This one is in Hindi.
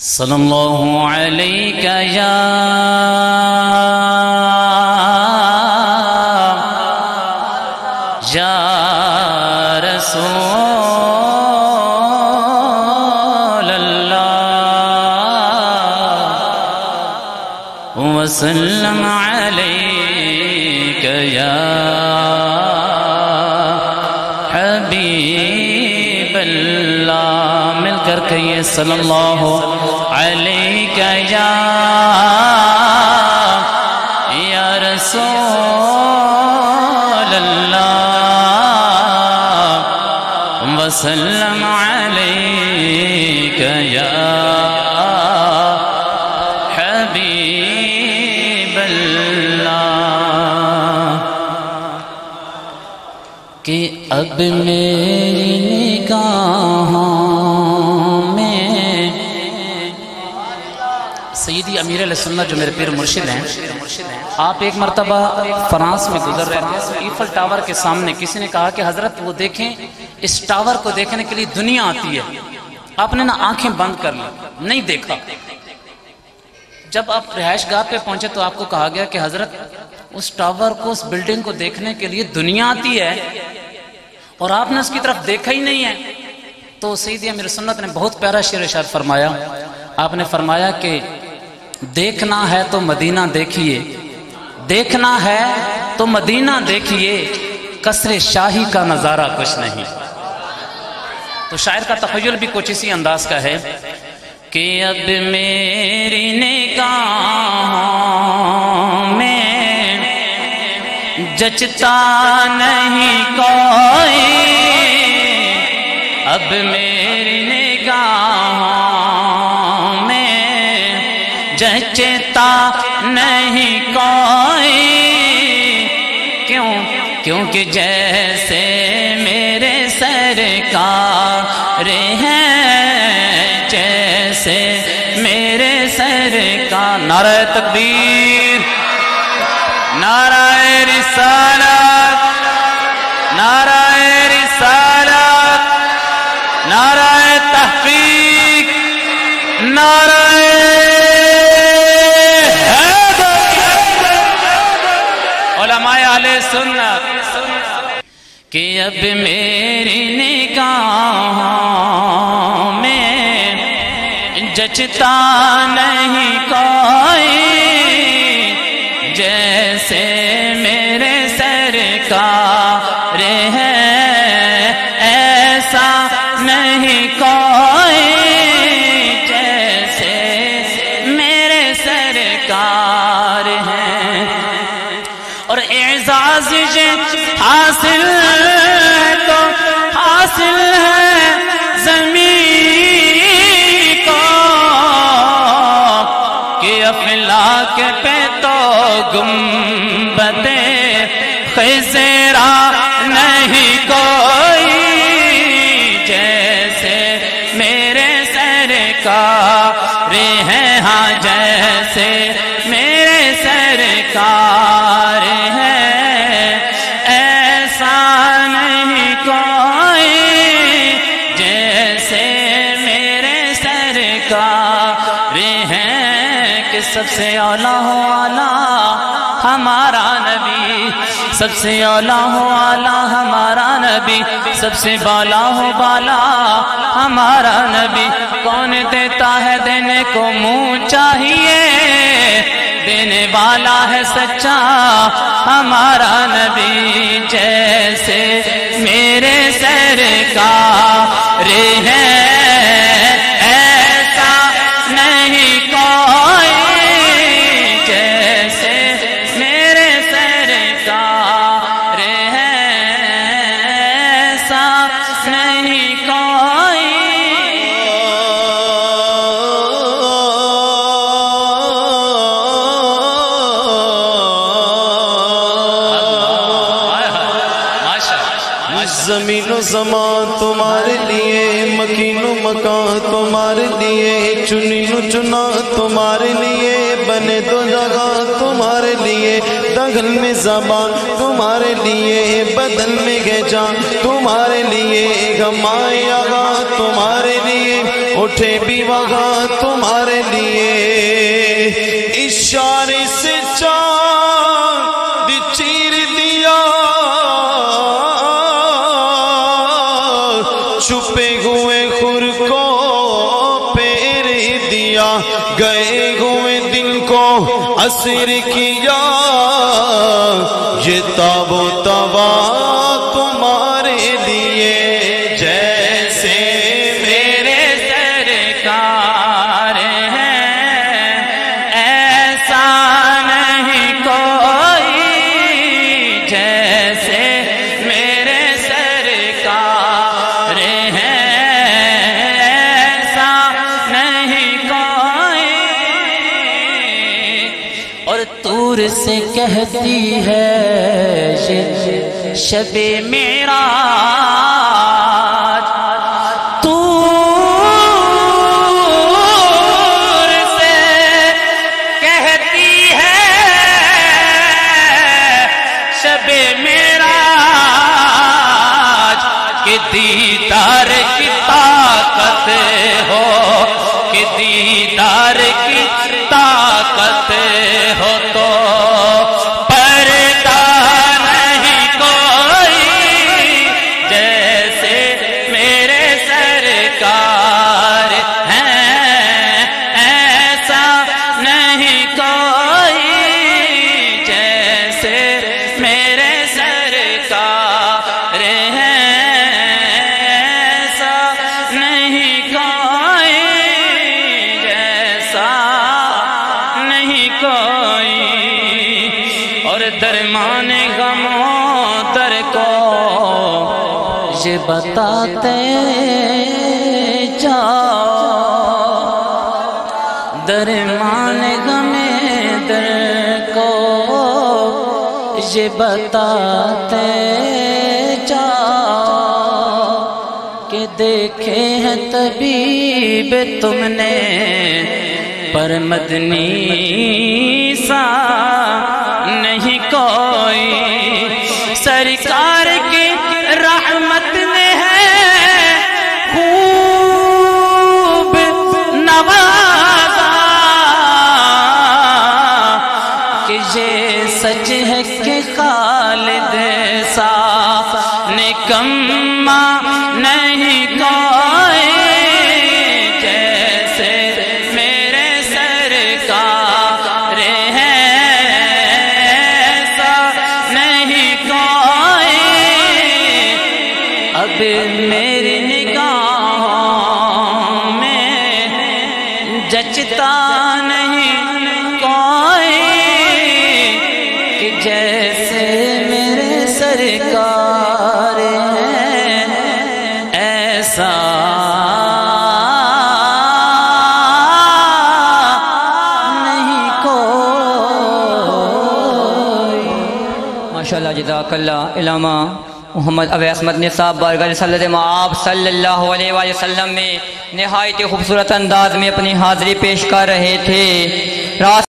सल्लल्लाहु अलैका या या रसूल अल्लाह वसल्लम अलैका या हबीब कहिए सल्लल्लाहु अलैका या या रसूल अल्लाह वसल्लम अलैका या कि अब मेरी निगाहों अमीर सुन्नत जो मेरे पीर मुर्शिद हैं, आप एक मरतबा फ्रांस में गुजर रहे थे तो ईफल टावर के सामने किसी ने कहा कि हज़रत, वो देखें, इस टावर को देखने के लिए दुनिया आती है। आपने ना आँखें बंद कर ली, नहीं देखा। जब आप रिहायश गाह पे पहुँचे तो आपको कहा गया कि हज़रत, उस टावर को, उस बिल्डिंग को देखने के लिए दुनिया आती है, और आपने उसकी तरफ़ देखा ही नहीं है। तो सईदी अमीर सुन्नत ने बहुत प्यारा शेर इशार फरमाया। आपने फरमाया कि देखना है तो मदीना देखिए। देखना है तो मदीना देखिए। कसरे शाही का नज़ारा कुछ नहीं। तो शायर का तखयल भी कुछ इसी अंदाज का है कि अब मेरी निगाहों में जचता नहीं कोई। अब मेरी निगाहों में जचता नहीं कोई। क्यों? क्योंकि जैसे मेरे सरकार हैं, जैसे मेरे सरकार नारा तकबीर नाराय रिसालत नाराय रिसालत नाराय तहकीक नाराय उलमाए आले सुन्नत कि अब मेरी निगाहों में जचता नहीं कोई, जैसे मेरे सर का रे है ऐसा नहीं कोई गुम्बदे खसेरा नहीं कोई। जैसे मेरे सरकार हैं हाँ जैसे मेरे कोई। जैसे मेरे सरकार हैं कि सबसे औला हो आला, हमारा नबी। सबसे औला हो आला, हमारा नबी। सबसे बाला हो बाला, हमारा नबी। कौन देता है देने को मुँह चाहिए? देने वाला है सच्चा, हमारा नबी। जैसे मेरे सर का रे है ज़मीन जमा तुम्हारे लिए, मकीनो मकान तुम्हारे लिए, चुनी चुना तुम्हारे लिए, बने दो जगह तुम्हारे लिए दगल में जबान तुम्हारे लिए बदल में गजा तुम्हारे लिए गमाया तुम्हारे लिए, उठे भी वहाँ तुम्हारे लिए। इशारे से चाँद असर किया, ये ताबो तबा तुम्हारे लिए, जैसे मेरे सरकार हैं। ऐसा नहीं कोई, जैसे कहती है शबे मेरा सरकार हैं, ऐसा नहीं कोई जैसे मेरे सरकार हैं ऐसा नहीं कोई जैसा नहीं कोई। और दरमान गमों दर को ये बताते दरमान गमे दर को ये बताते जाओ कि देखे हैं तबीब तुमने पर मदनी सा नहीं कोई माशाल्लाह जजाकल्ला इलामा मोहम्मद अवैसमत निसाब बरगर सल्लम आप सल्लल्लाहु अलैहि वसल्लम में नहायत खूबसूरत अंदाज में अपनी हाजिरी पेश कर रहे थे।